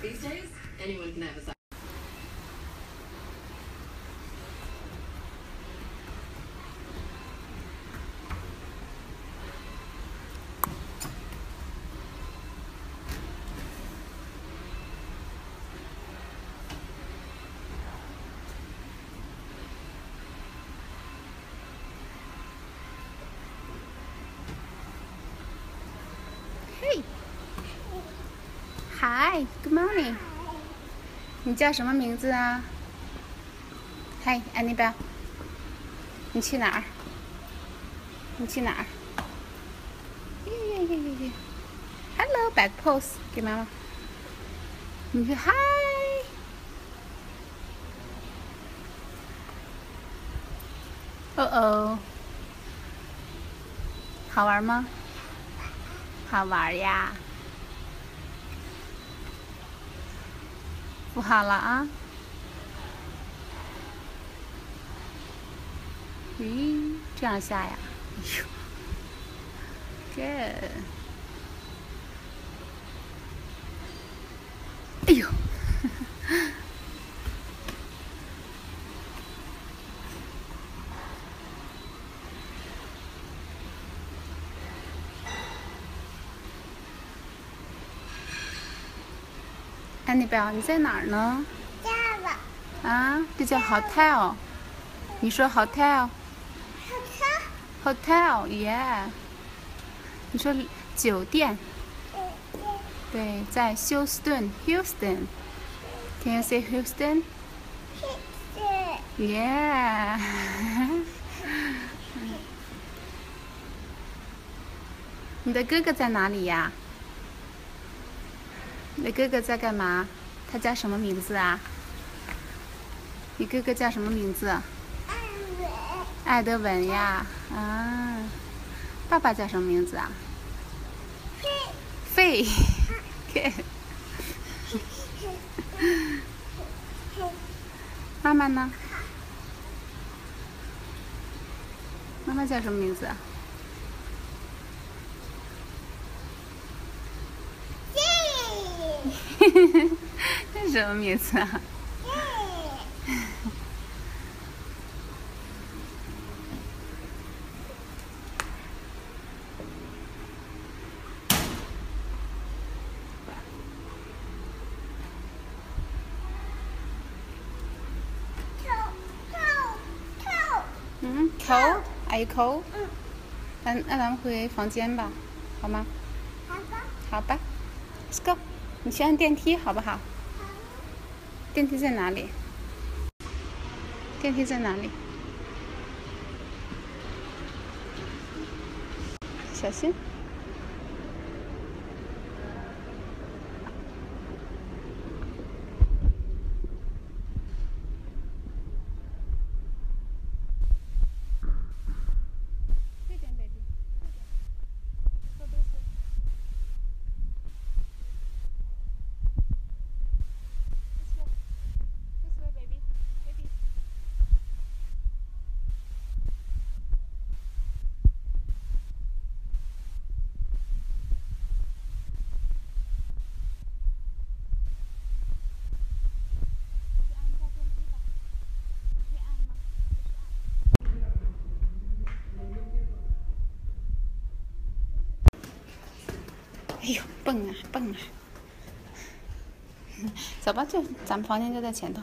These days, anyone can have a，Hi，Good morning。你叫什么名字啊？Hi，Annabelle。你去哪儿？你去哪儿？耶耶耶耶耶！Hello，back pose，给妈妈。你说 Hi。哦哦，好玩吗？好玩呀！不好了啊！咦，这样下呀？哎呦，good！哎呦！安妮贝你在哪儿呢？啊，这叫 hotel。你说 hotel。hotel，hotel，yeah。你说酒店。对，在休斯顿，Houston。Can you say Houston? 是 Yeah 你的哥哥在哪里呀？你哥哥在干嘛？他叫什么名字啊？你哥哥叫什么名字？艾德文呀。啊。爸爸叫什么名字啊？费，费。妈妈呢？妈妈叫什么名字啊？这是什么名字啊？Are you cold? 嗯，那那咱们回房间吧，好吗？好吧，好吧，Let's go。你去按电梯好不好？好，电梯在哪里？电梯在哪里？小心。这边，baby，这边。Go this way. This way. This way, baby. Baby. 去按一下电梯吧。可以按吗？继续按。哎呦，蹦啊蹦啊！走吧，就咱们房间就在前头。